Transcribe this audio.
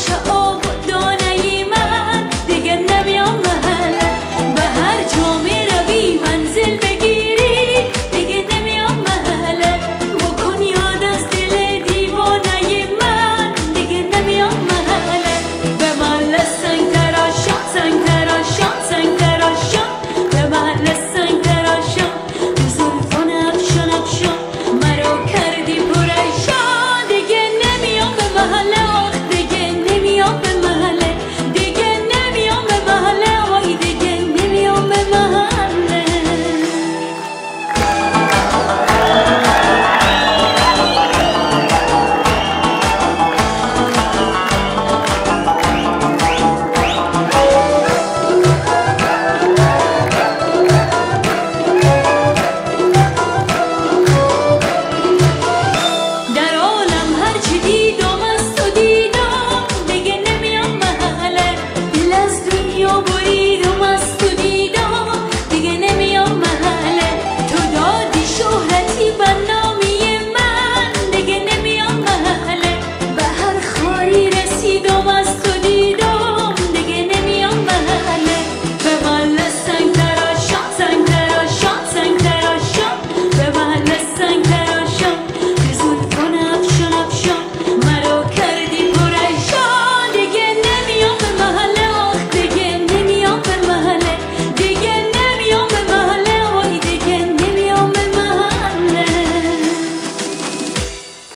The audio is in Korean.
셔